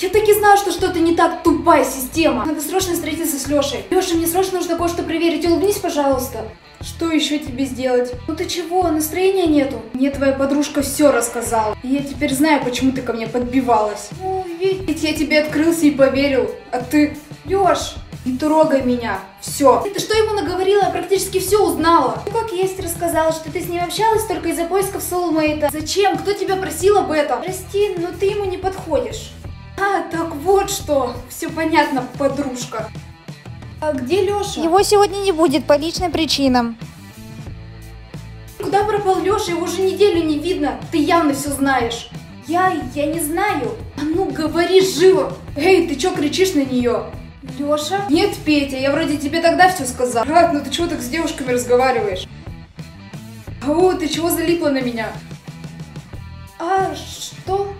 Я так и знала, что что-то не так, тупая система. Надо срочно встретиться с Лешей. Леша, мне срочно нужно кое-что проверить. Улыбнись, пожалуйста. Что еще тебе сделать? Ну ты чего, настроения нету? Мне твоя подружка все рассказала. И я теперь знаю, почему ты ко мне подбивалась. Ну, ведь я тебе открылся и поверил. А ты... Леш, не трогай меня. Все. Ты что ему наговорила? Я практически все узнала. Ну как есть рассказала, что ты с ним общалась только из-за поисков соулмейта. Зачем? Кто тебя просил об этом? Прости, но ты ему не подходишь. Что. Все понятно, подружка. А где Леша? Его сегодня не будет по личным причинам. Куда пропал Леша? Его уже неделю не видно. Ты явно все знаешь. Я, я не знаю. А ну говори живо. Эй, ты чё кричишь на нее? Леша? Нет, Петя, я вроде тебе тогда все сказал. Брат, ну ты чего так с девушками разговариваешь? Ау, ты чего залипла на меня? А, что?